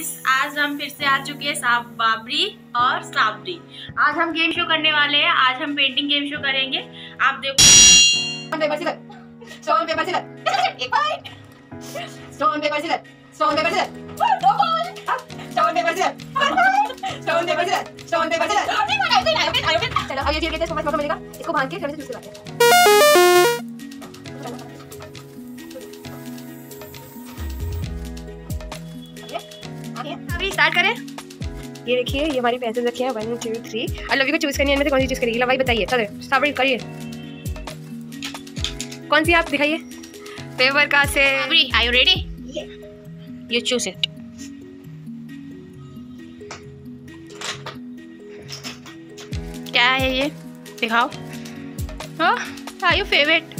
Guys आज हम फिर से आ चुके हैं साफ़ बाबरी और साबरी। आज हम गेम शो करने वाले हैं। आज हम पेंटिंग गेम शो करेंगे। आप देखो। Paper paper paper paper paper paper paper paper paper paper paper paper paper paper paper start करें? ये देखिए ये हमारी पेंसिल रखी है वन टू थ्री और लवी को चूज़ करनी है इनमें से कौन सी चूज़ करेगी? लवाई बताइए। चलो साबरी करिए। कौन सी आप दिखाइए? पेपर का से are you ready you choose it क्या है ये? दिखाओ। हाँ यू फेवरेट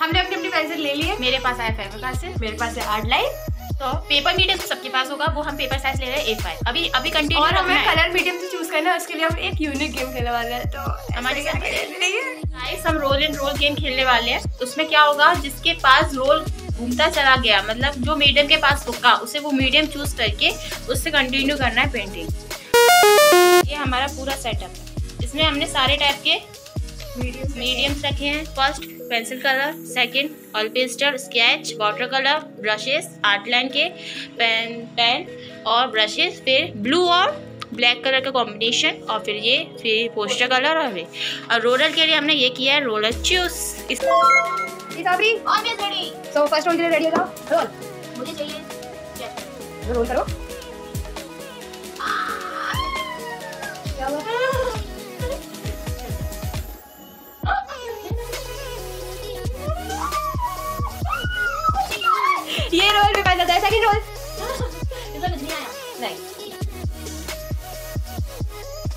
हमने अपनी अपनी पेंसिल ले ली है। मेरे पास आया फेविका से मेरे पास है आर्ट लाइन पेपर मीडियम तो सबके पास होगा वो हम पेपर साइज़ ले रहे हैं ए फाइव अभी अभी कंटिन्यू और हमें कलर मीडियम से चूज़ करना है उसके लिए हम एक यूनिक गेम खेलने वाले हैं तो हमारे है। गाइस हम रोल एंड रोल गेम खेलने वाले हैं। उसमें क्या होगा जिसके पास रोल घूमता चला गया मतलब जो मीडियम के पास रुका उसे वो मीडियम चूज़ करके उससे कंटिन्यू करना है पेंटिंग ये हमारा पूरा सेटअप है। इसमें हमने सारे टाइप के मीडियम मीडियम्स रखे हैं। First pencil colour second oil pastel sketch water colour brushes outline के पेन पेन और ब्रशेस फिर ब्लू और ब्लैक कलर का कॉम्बिनेशन और फिर ये फिर पोस्टर कलर और ये। और रोलर के लिए हमने ये किया है रोलर चूस इस रेडी सो फ़र्स्ट रोल के लिए रेडी हो जाओ रोल मुझे चाहिए। रोल करो।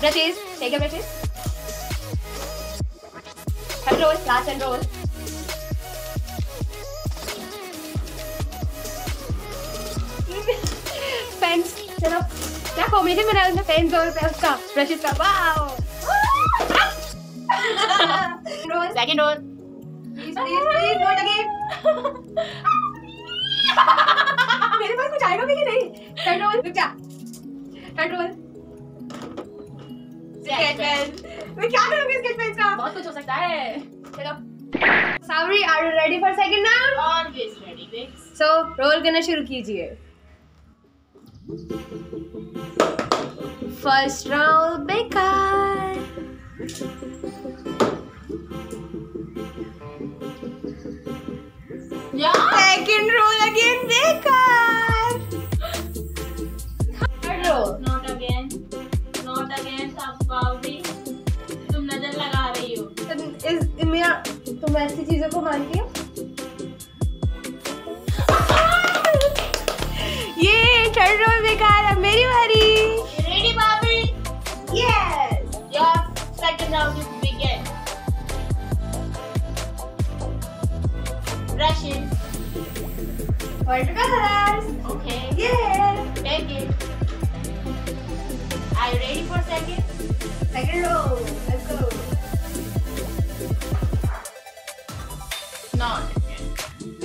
Brushes take your brushes third roll last and roll pens चलो क्या कॉम्बिनेशन बनाया उसने? पेन्स और उसका ब्रशेस का। Wow roll second roll please please please not again मेरे पास कुछ आएगा भी कि नहीं? थर्ड रोल रुक जा. थर्ड रोल स्केच पेन मैं क्या करूँगी स्केच पेन का बहुत कुछ हो सकता है। चलो। Sawari are you ready for second round always ready so roll करना शुरू कीजिए। फ़र्स्ट राउंड बेकार। या सेकंड रोल अगेन बेकार। चीज़ों को मानती हो। ये थर्ड रोल बेकार अब मेरी बारी। Ready Bawri yes your second round is begin brushes water colours okay. ये take it. Are you ready for second? Second roll let's go not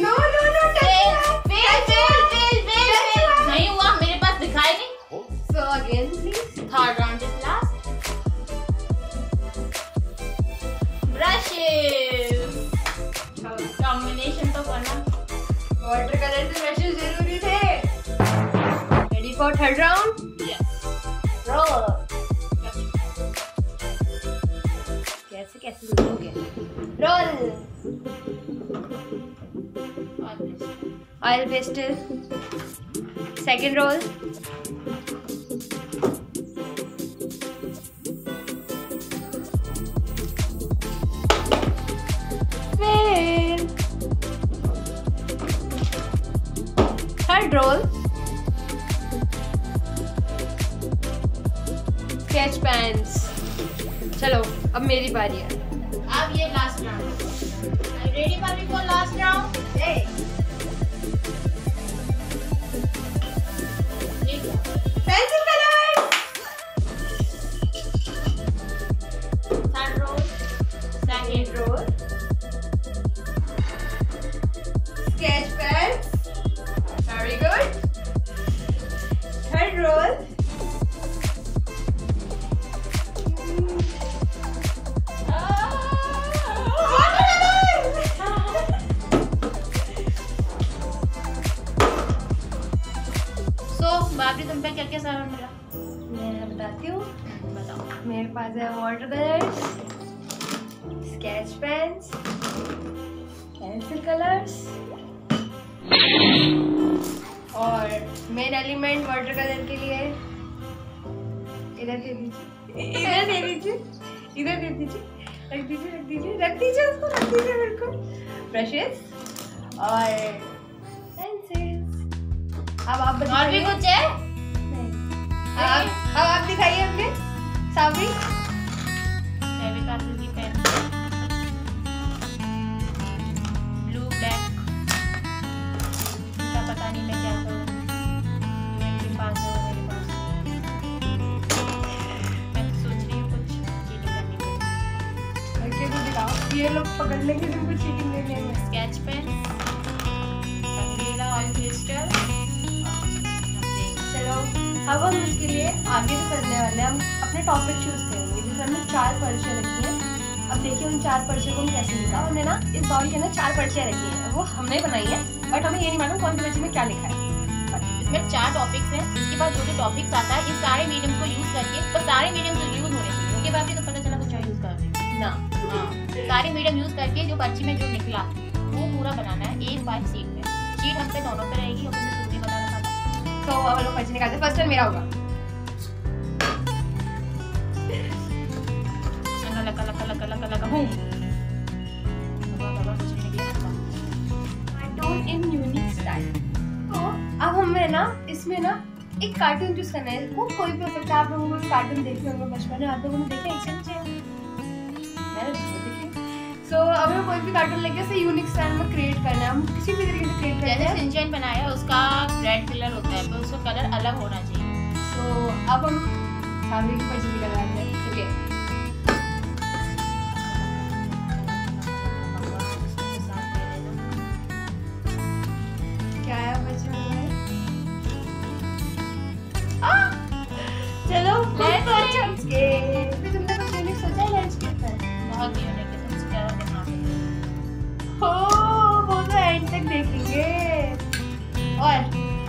no no no fail fail fail fail fail fail नहीं हुआ मेरे पास दिखाई नहीं so again please third round is last brushes combination तो करना water colour से brushes ज़रूरी थे ready for third round yes roll कैसे कैसे लोगे रोल पेस्टल सेकंड रोल फिर थर्ड रोल स्केच पेन्स चलो, अब मेरी बारी है। अब ये last round are you ready for पास है water colours sketch pens pencil colours और मेन एलिमेंट वाटर कलर के लिए इधर दे दीजिए। इधर दे दीजिए। इधर दे दीजिए। रख दीजिए रख दीजिए। रख दीजिए उसको रख दीजिए बिल्कुल ब्रशेस और पेंसिल्स अब आप और भी कुछ है? नहीं। अब आप अब आप दिखाइए। अपने साबरी फेविका की अब हम इसके लिए आगे जो करने वाले हैं। हम अपने टॉपिक चूज़ करेंगे, जैसे हमने चार पर्चे रखी हैं। अब देखिए उन चार पर्चे को हम कैसे लिखा, हमने ना इस बाउल के अंदर चार पर्चियाँ रखी हैं। वो हमने बनाई है बट हमें ये नहीं मालूम कौन सी पर्ची में क्या लिखा है। इसमें चार टॉपिक्स हैं। इसके बाद जो भी टॉपिक्स आता है इन सारे मीडियम को यूज़ करके बस सारे मीडियम यूज़ होने चाहिए। उसके बाद भी तो पता चला कुछ यूज़ कर रहे हैं ना हाँ। सारे मीडियम यूज़ करके जो पर्ची में जो निकला, वो पूरा बनाना है, एक बार सीट में। सीट हम पे दोनों पे रहेगी और तो अब लोग पर्ची निकालते फ़र्स्ट टर्न मेरा होगा। तो इसमें ना एक कार्टून चूज़ करना है। वो कोई भी हो सकता है। आप लोगों को कार्टून देखे होंगे बचपन में। आप लोगों ने देखे मैंने सो अब हमें कोई भी कार्टून लेके ऐसे यूनिक स्टाइल में क्रिएट करना है। हम किसी भी तरीके से क्रिएट करते जैसे सिंचन बनाया उसका रेड कलर होता है पर उसका कलर अलग होना चाहिए। तो अब हम फैब्रिक पर चीज़ लगाते हैं। ठीक क्या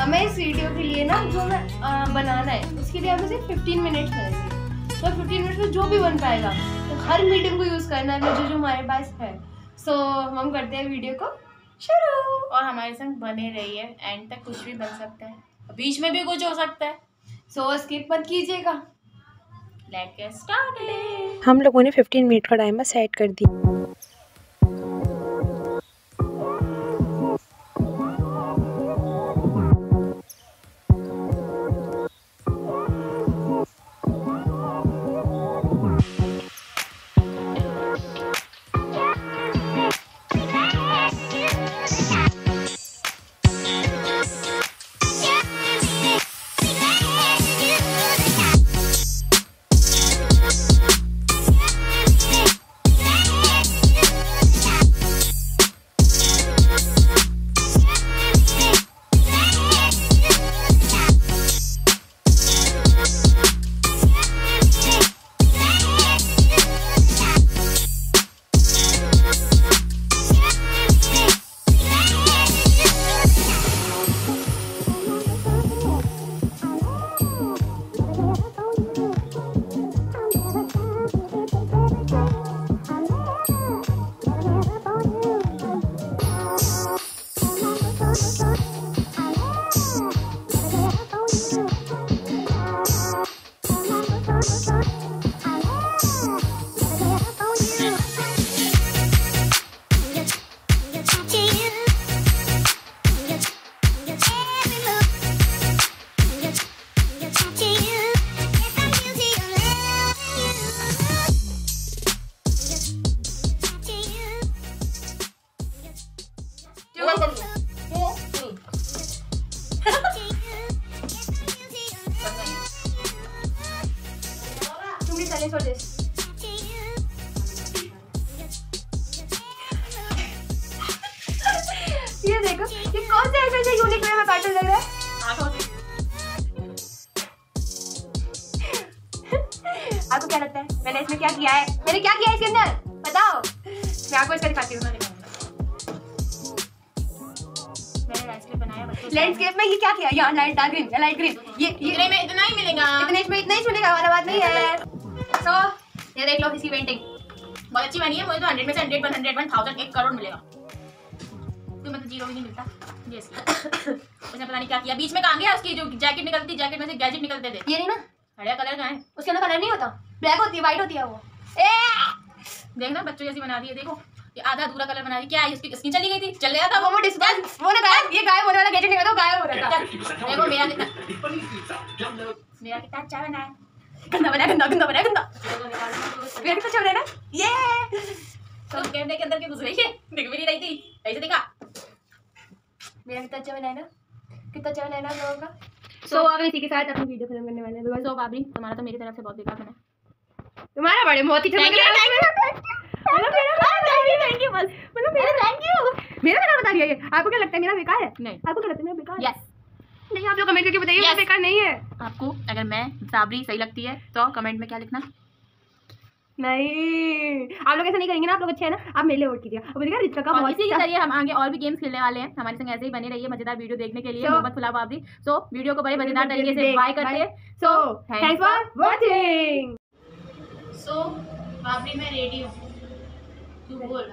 हमें इस वीडियो के लिए ना जो हमें बनाना है उसके लिए हमें सिर्फ़ 15 मिनट लगेंगे तो 15 मिनट में जो भी बन पाएगा तो हर मीडियम को यूज़ करना है जो जो हमारे पास है। सो so, हम करते हैं वीडियो को शुरू। और हमारे संग बने रहिए एंड तक कुछ भी बन सकता है। बीच में भी कुछ हो सकता है। सो so, स्किप मत कीजिएगा। हम लोगों ने 15 मिनट का टाइमर सेट कर दिया। Two minutes silence for this. ये देखो ये कौन सा ऐसा यूनिक में कार्टून लग रहा है आपको क्या लगता है मैंने इसमें क्या किया है मैंने क्या किया है इसके अंदर बताओ मैं आपको इसका दिखाती हूँ लैंडस्केप में ये क्या किया यहाँ light dark green light green ये ये इतने में इतना ही मिलेगा इतने में इतना ही मिलेगा वाला बात नहीं है सो ये देख लो इसकी पेंटिंग बहुत अच्छी बनी है मुझे तो हंड्रेड में से hundred one hundred one thousand एक करोड़ मिलेगा. तो मतलब ज़ीरो भी नहीं मिलता? ये उसने पता नहीं क्या किया. बीच में कहाँ गया उसकी जो जैकेट निकलती जैकेट में से गैजेट निकलते थे? ये नहीं ना? हरिया कलर का है? उसके अंदर कलर नहीं होता. ब्लैक होती है व्हाइट होती है वो. ए! देखना बच्चों जैसी बना दी है देखो. ये आधा अधूरा कलर बना दी. क्या है इसकी स्किन चली गई थी? चल गया था वो. वो डिस्काउंट वो ना गायब ये गायब होने वाला गैजेट निकला तो गायब हो रहा था. देखो मेरा कितना मेरा कितना अच्छा बना है. गंदा बना गंदा गंदा बना गंदा मेरा कितना अच्छा बना है ना ये तो कैमरे के अंदर के घुस रही है दिख भी नहीं रही थी ऐसे दिखा मेरा कितना अच्छा है ना कितना अच्छा है ना लोगों का सो अब इसी के साथ अपनी वीडियो खत्म करने वाले हैं बिकॉज़ तो बाबरी तुम्हारा तो मेरी तरफ़ से बहुत बेकार बना तुम्हारा बड़े बहुत ही मतलब थैंक यू थैंक यू बस मतलब मेरा थैंक यू मेरा बता दिया ये आपको क्या लगता है मेरा बेकार है नहीं आपको क्या लगता है मेरा बेकार है यस नहीं आप लोग कमेंट करके बताइए Yes. बेकार नहीं है। आपको अगर मैं साबरी सही लगती है तो कमेंट में क्या लिखना? नहीं। आप लोग ऐसा नहीं करेंगे ना आप लोग अच्छे हैं ना आप मेरे वोट कीजिए। अब देखिए रिचा का बहुत इसी के ज़रिए हम आगे और भी गेम्स खेलने वाले हैं। हमारे संग ऐसे ही बने रहिए मज़ेदार वीडियो देखने के लिए मोहम्मद फुला बाबरी। सो वीडियो को बड़े मज़ेदार तरीके से बाय करते हैं। So thanks for watching so Bawri मैं रेडी हूँ। तू बोल।